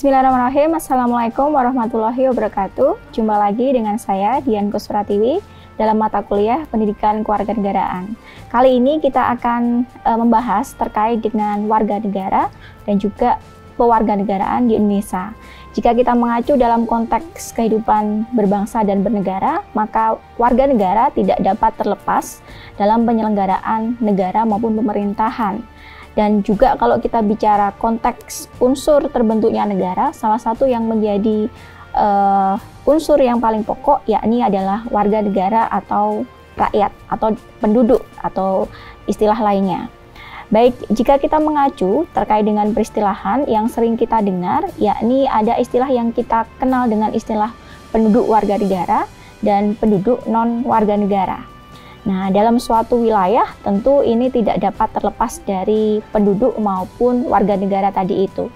Bismillahirrahmanirrahim. Assalamualaikum warahmatullahi wabarakatuh. Jumpa lagi dengan saya Dian Kuspratiwi dalam mata kuliah Pendidikan Kewarganegaraan. Kali ini kita akan e, membahas terkait dengan warga negara dan juga pewarganegaraan di Indonesia. Jika kita mengacu dalam konteks kehidupan berbangsa dan bernegara, maka warga negara tidak dapat terlepas dalam penyelenggaraan negara maupun pemerintahan. Dan juga kalau kita bicara konteks unsur terbentuknya negara, salah satu yang menjadi uh, unsur yang paling pokok yakni adalah warga negara atau rakyat atau penduduk atau istilah lainnya. Baik, jika kita mengacu terkait dengan peristilahan yang sering kita dengar, yakni ada istilah yang kita kenal dengan istilah penduduk warga negara dan penduduk non warga negara. Nah, dalam suatu wilayah tentu ini tidak dapat terlepas dari penduduk maupun warga negara tadi itu.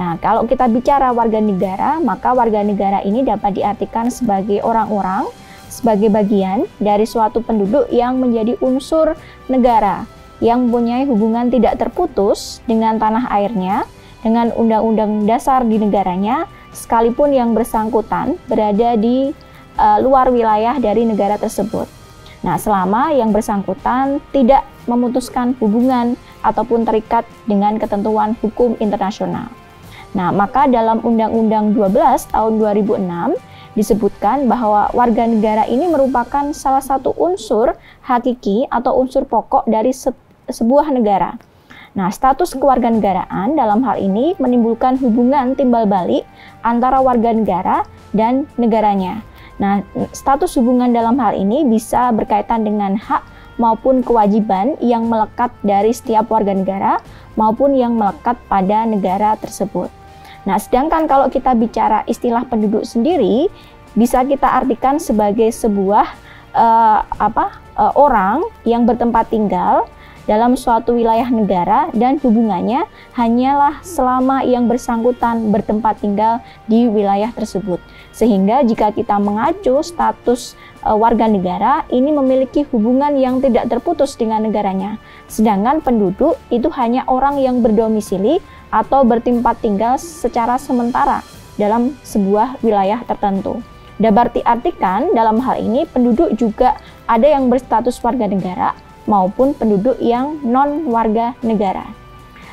Nah, kalau kita bicara warga negara, maka warga negara ini dapat diartikan sebagai orang-orang sebagai bagian dari suatu penduduk yang menjadi unsur negara yang mempunyai hubungan tidak terputus dengan tanah airnya, dengan undang-undang dasar di negaranya, sekalipun yang bersangkutan berada di uh, luar wilayah dari negara tersebut. Nah, selama yang bersangkutan tidak memutuskan hubungan ataupun terikat dengan ketentuan hukum internasional. Nah, maka dalam Undang-Undang 12 tahun 2006 disebutkan bahwa warga negara ini merupakan salah satu unsur hakiki atau unsur pokok dari sebuah negara. Nah, status kewarganegaraan dalam hal ini menimbulkan hubungan timbal balik antara warga negara dan negaranya. Nah, status hubungan dalam hal ini bisa berkaitan dengan hak maupun kewajiban yang melekat dari setiap warga negara maupun yang melekat pada negara tersebut. Nah, sedangkan kalau kita bicara istilah penduduk sendiri bisa kita artikan sebagai sebuah uh, apa uh, orang yang bertempat tinggal dalam suatu wilayah negara dan hubungannya hanyalah selama yang bersangkutan bertempat tinggal di wilayah tersebut. Sehingga jika kita mengacu status e, warga negara ini memiliki hubungan yang tidak terputus dengan negaranya. Sedangkan penduduk itu hanya orang yang berdomisili atau bertempat tinggal secara sementara dalam sebuah wilayah tertentu. Dapat diartikan dalam hal ini penduduk juga ada yang berstatus warga negara maupun penduduk yang non warga negara.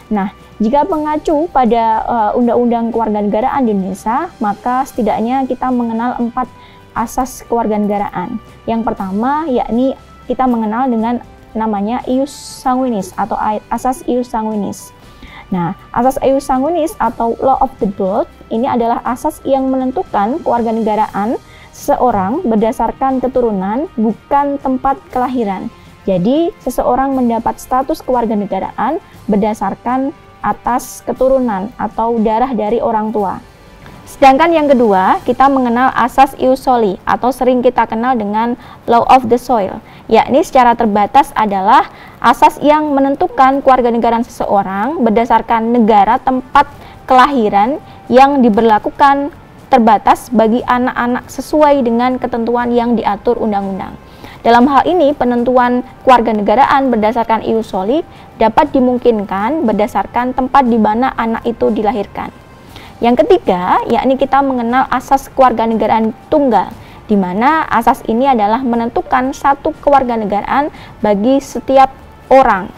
Nah, jika mengacu pada uh, Undang-Undang Kewarganegaraan di Indonesia, maka setidaknya kita mengenal empat asas kewarganegaraan. Yang pertama yakni kita mengenal dengan namanya ius sanguinis atau asas ius sanguinis. Nah, asas ius sanguinis atau law of the blood ini adalah asas yang menentukan kewarganegaraan seseorang berdasarkan keturunan bukan tempat kelahiran. Jadi, seseorang mendapat status kewarganegaraan berdasarkan atas keturunan atau darah dari orang tua. Sedangkan yang kedua, kita mengenal asas ius soli atau sering kita kenal dengan law of the soil, yakni secara terbatas adalah asas yang menentukan kewarganegaraan seseorang berdasarkan negara tempat kelahiran yang diberlakukan terbatas bagi anak-anak sesuai dengan ketentuan yang diatur undang-undang. Dalam hal ini, penentuan keluarga negaraan berdasarkan ius soli dapat dimungkinkan berdasarkan tempat di mana anak itu dilahirkan. Yang ketiga, yakni kita mengenal asas kewarganegaraan tunggal, di mana asas ini adalah menentukan satu kewarganegaraan bagi setiap orang.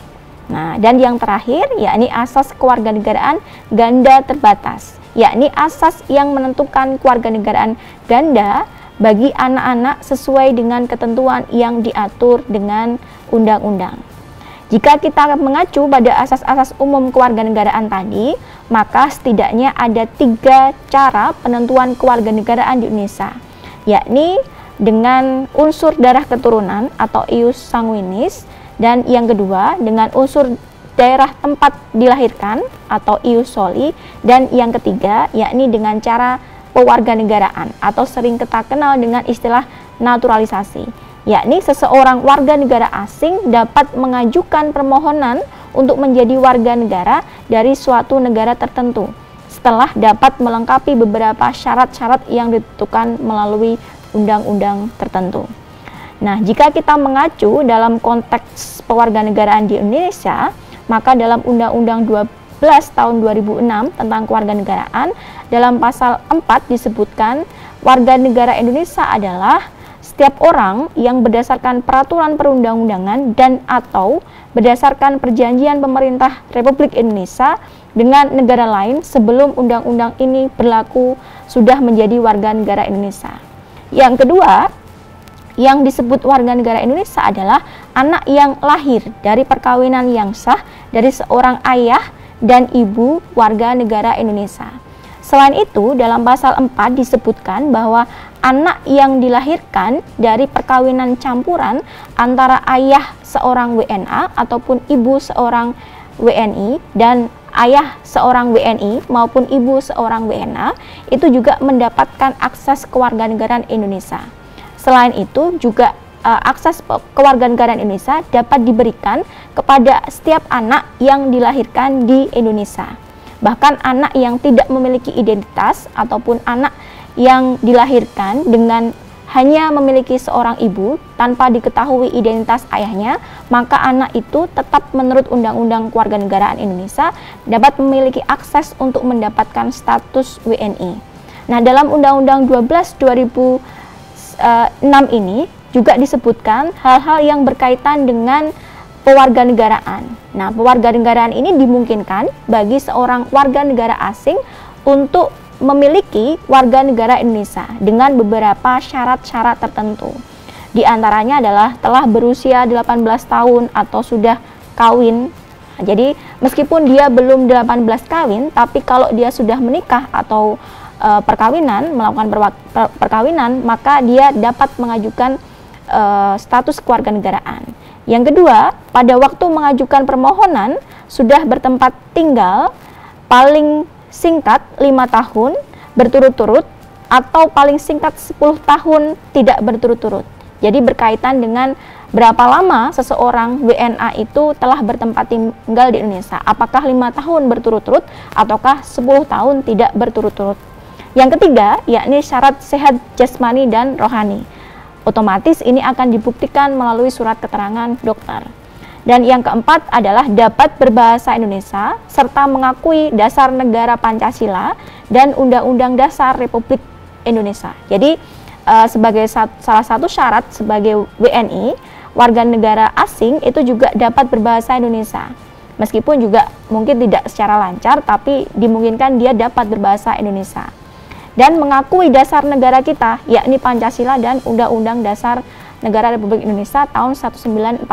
Nah, dan yang terakhir yakni asas kewarganegaraan ganda terbatas, yakni asas yang menentukan kewarganegaraan ganda bagi anak-anak sesuai dengan ketentuan yang diatur dengan undang-undang. Jika kita mengacu pada asas-asas umum kewarganegaraan tadi, maka setidaknya ada tiga cara penentuan kewarganegaraan di Indonesia, yakni dengan unsur darah keturunan atau ius sanguinis, dan yang kedua dengan unsur daerah tempat dilahirkan atau ius soli, dan yang ketiga yakni dengan cara pewarganegaraan atau sering kita kenal dengan istilah naturalisasi, yakni seseorang warga negara asing dapat mengajukan permohonan untuk menjadi warga negara dari suatu negara tertentu setelah dapat melengkapi beberapa syarat-syarat yang ditentukan melalui undang-undang tertentu. Nah, jika kita mengacu dalam konteks pewarganegaraan di Indonesia, maka dalam Undang-Undang tahun 2006 tentang kewarganegaraan, dalam pasal 4 disebutkan warga negara Indonesia adalah setiap orang yang berdasarkan peraturan perundang-undangan dan atau berdasarkan perjanjian pemerintah Republik Indonesia dengan negara lain sebelum undang-undang ini berlaku sudah menjadi warga negara Indonesia. Yang kedua, yang disebut warga negara Indonesia adalah anak yang lahir dari perkawinan yang sah dari seorang ayah dan ibu warga negara Indonesia. Selain itu, dalam pasal 4 disebutkan bahwa anak yang dilahirkan dari perkawinan campuran antara ayah seorang WNA ataupun ibu seorang WNI dan ayah seorang WNI maupun ibu seorang WNA itu juga mendapatkan akses kewarganegaraan Indonesia. Selain itu juga uh, akses kewarganegaraan Indonesia dapat diberikan kepada setiap anak yang dilahirkan di Indonesia. Bahkan anak yang tidak memiliki identitas ataupun anak yang dilahirkan dengan hanya memiliki seorang ibu tanpa diketahui identitas ayahnya, maka anak itu tetap menurut Undang-Undang Kewarganegaraan Indonesia dapat memiliki akses untuk mendapatkan status WNI. Nah, dalam Undang-Undang 12 2000 6 ini juga disebutkan hal-hal yang berkaitan dengan pewarganegaraan. Nah, pewarganegaraan ini dimungkinkan bagi seorang warga negara asing untuk memiliki warga negara Indonesia dengan beberapa syarat-syarat tertentu. Di antaranya adalah telah berusia 18 tahun atau sudah kawin. Jadi, meskipun dia belum 18 kawin, tapi kalau dia sudah menikah atau e, perkawinan, melakukan per, perkawinan, maka dia dapat mengajukan e, status kewarganegaraan. Yang kedua, pada waktu mengajukan permohonan sudah bertempat tinggal paling singkat lima tahun berturut-turut atau paling singkat 10 tahun tidak berturut-turut. Jadi berkaitan dengan berapa lama seseorang WNA itu telah bertempat tinggal di Indonesia. Apakah lima tahun berturut-turut ataukah 10 tahun tidak berturut-turut. Yang ketiga, yakni syarat sehat jasmani dan rohani. Otomatis ini akan dibuktikan melalui surat keterangan dokter. Dan yang keempat adalah dapat berbahasa Indonesia serta mengakui dasar negara Pancasila dan Undang-Undang Dasar Republik Indonesia. Jadi uh, sebagai salah satu syarat sebagai WNI, warga negara asing itu juga dapat berbahasa Indonesia. Meskipun juga mungkin tidak secara lancar tapi dimungkinkan dia dapat berbahasa Indonesia dan mengakui dasar negara kita, yakni Pancasila dan Undang-Undang Dasar Negara Republik Indonesia tahun 1945.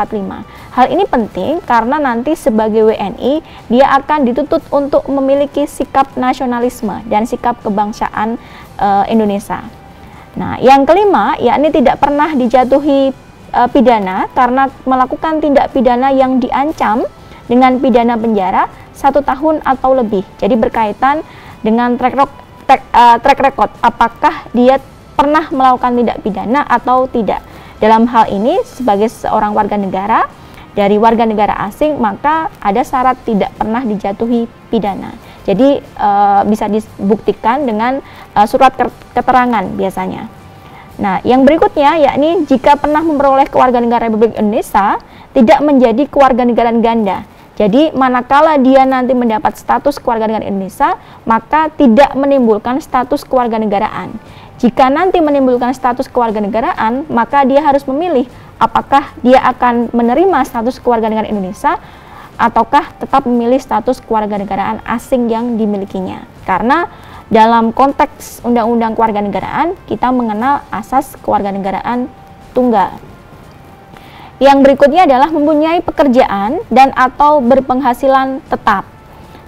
Hal ini penting karena nanti sebagai WNI dia akan dituntut untuk memiliki sikap nasionalisme dan sikap kebangsaan e, Indonesia. Nah, yang kelima yakni tidak pernah dijatuhi e, pidana karena melakukan tindak pidana yang diancam dengan pidana penjara satu tahun atau lebih. Jadi berkaitan dengan track track, uh, track record apakah dia pernah melakukan tindak pidana atau tidak. Dalam hal ini sebagai seorang warga negara dari warga negara asing maka ada syarat tidak pernah dijatuhi pidana. Jadi uh, bisa dibuktikan dengan uh, surat keterangan biasanya. Nah, yang berikutnya yakni jika pernah memperoleh kewarganegaraan Republik Indonesia tidak menjadi kewarganegaraan ganda jadi manakala dia nanti mendapat status kewarganegaraan Indonesia, maka tidak menimbulkan status kewarganegaraan. Jika nanti menimbulkan status kewarganegaraan, maka dia harus memilih apakah dia akan menerima status kewarganegaraan Indonesia ataukah tetap memilih status kewarganegaraan asing yang dimilikinya. Karena dalam konteks undang-undang kewarganegaraan kita mengenal asas kewarganegaraan tunggal. Yang berikutnya adalah mempunyai pekerjaan dan atau berpenghasilan tetap.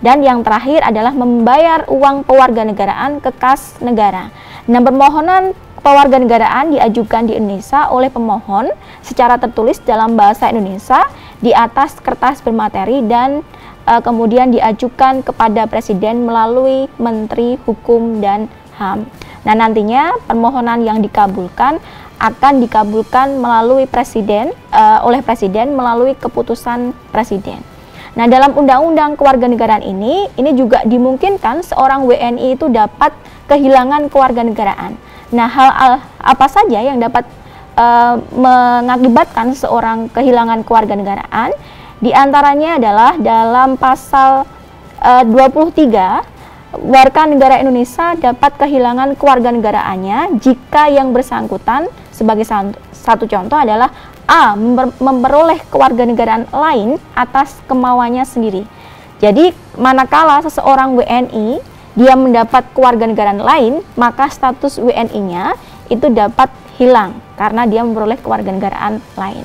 Dan yang terakhir adalah membayar uang pewarganegaraan ke kas negara. Nah, permohonan pewarganegaraan diajukan di Indonesia oleh pemohon secara tertulis dalam bahasa Indonesia di atas kertas bermateri dan e, kemudian diajukan kepada presiden melalui Menteri Hukum dan HAM. Nah, nantinya permohonan yang dikabulkan akan dikabulkan melalui presiden uh, oleh presiden melalui keputusan presiden. Nah, dalam undang-undang kewarganegaraan ini ini juga dimungkinkan seorang WNI itu dapat kehilangan kewarganegaraan. Nah, hal-hal apa saja yang dapat uh, mengakibatkan seorang kehilangan kewarganegaraan? Di antaranya adalah dalam pasal uh, 23 warga negara Indonesia dapat kehilangan kewarganegaraannya jika yang bersangkutan sebagai satu contoh adalah A. memperoleh kewarganegaraan lain atas kemauannya sendiri. Jadi, manakala seseorang WNI dia mendapat kewarganegaraan lain, maka status WNI-nya itu dapat hilang karena dia memperoleh kewarganegaraan lain.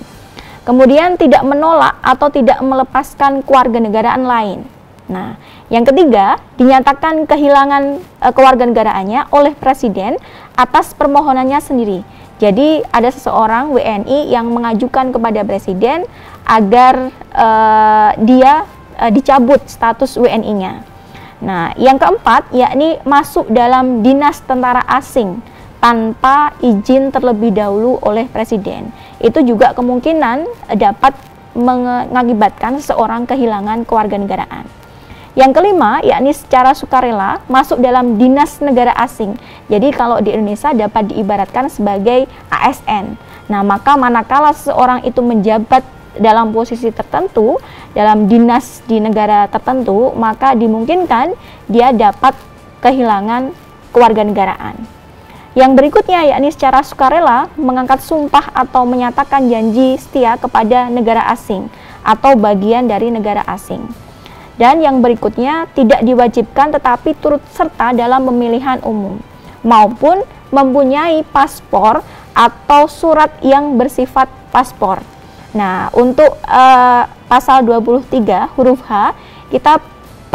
Kemudian tidak menolak atau tidak melepaskan kewarganegaraan lain. Nah, yang ketiga, dinyatakan kehilangan e, kewarganegaraannya oleh presiden atas permohonannya sendiri. Jadi ada seseorang WNI yang mengajukan kepada presiden agar e, dia e, dicabut status WNI-nya. Nah, yang keempat yakni masuk dalam dinas tentara asing tanpa izin terlebih dahulu oleh presiden. Itu juga kemungkinan dapat mengakibatkan seseorang kehilangan kewarganegaraan. Yang kelima, yakni secara sukarela masuk dalam dinas negara asing. Jadi kalau di Indonesia dapat diibaratkan sebagai ASN. Nah, maka manakala seseorang itu menjabat dalam posisi tertentu, dalam dinas di negara tertentu, maka dimungkinkan dia dapat kehilangan kewarganegaraan. Yang berikutnya yakni secara sukarela mengangkat sumpah atau menyatakan janji setia kepada negara asing atau bagian dari negara asing. Dan yang berikutnya tidak diwajibkan tetapi turut serta dalam pemilihan umum maupun mempunyai paspor atau surat yang bersifat paspor. Nah, untuk uh, pasal 23 huruf H kita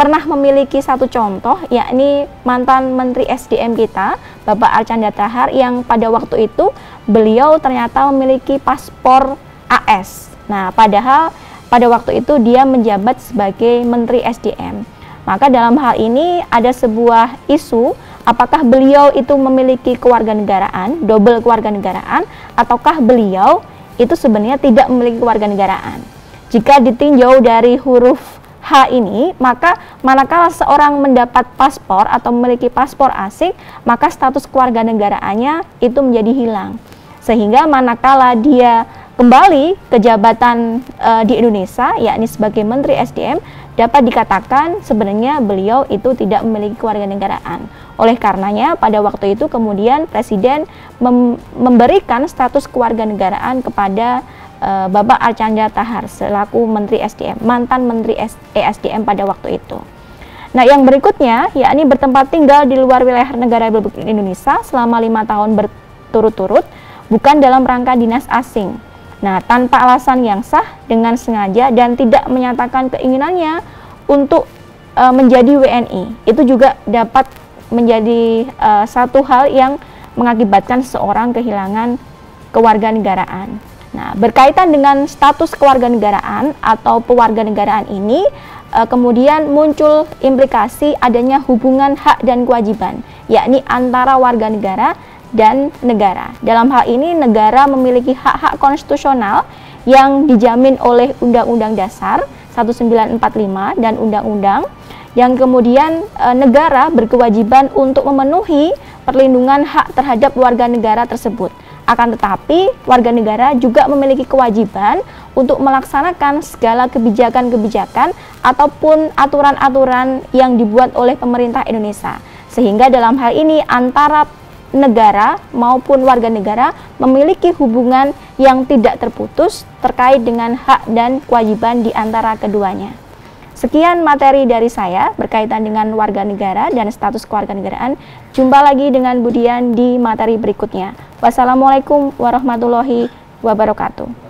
pernah memiliki satu contoh yakni mantan Menteri SDM kita Bapak Archandra Tahar yang pada waktu itu beliau ternyata memiliki paspor AS. Nah, padahal pada waktu itu dia menjabat sebagai Menteri SDM. Maka dalam hal ini ada sebuah isu apakah beliau itu memiliki kewarganegaraan, double kewarganegaraan ataukah beliau itu sebenarnya tidak memiliki kewarganegaraan. Jika ditinjau dari huruf H ini, maka manakala seorang mendapat paspor atau memiliki paspor asing, maka status kewarganegaraannya itu menjadi hilang. Sehingga manakala dia kembali ke jabatan e, di Indonesia, yakni sebagai Menteri SDM, dapat dikatakan sebenarnya beliau itu tidak memiliki kewarganegaraan. Oleh karenanya, pada waktu itu kemudian Presiden mem memberikan status kewarganegaraan kepada uh, Bapak Archandra Tahar selaku Menteri SDM, mantan Menteri ESDM pada waktu itu. Nah, yang berikutnya yakni bertempat tinggal di luar wilayah negara Republik Indonesia selama lima tahun berturut-turut, bukan dalam rangka dinas asing. Nah, tanpa alasan yang sah, dengan sengaja dan tidak menyatakan keinginannya untuk e, menjadi WNI, itu juga dapat menjadi e, satu hal yang mengakibatkan seorang kehilangan kewarganegaraan. Nah, berkaitan dengan status kewarganegaraan atau pewarganegaraan ini, e, kemudian muncul implikasi adanya hubungan hak dan kewajiban, yakni antara warga negara dan negara. Dalam hal ini, negara memiliki hak-hak konstitusional yang dijamin oleh Undang-Undang Dasar 1945 dan Undang-Undang yang kemudian e, negara berkewajiban untuk memenuhi perlindungan hak terhadap warga negara tersebut. Akan tetapi, warga negara juga memiliki kewajiban untuk melaksanakan segala kebijakan-kebijakan ataupun aturan-aturan yang dibuat oleh pemerintah Indonesia. Sehingga dalam hal ini antara negara maupun warga negara memiliki hubungan yang tidak terputus terkait dengan hak dan kewajiban di antara keduanya. Sekian materi dari saya berkaitan dengan warga negara dan status kewarganegaraan. Jumpa lagi dengan Budian di materi berikutnya. Wassalamualaikum warahmatullahi wabarakatuh.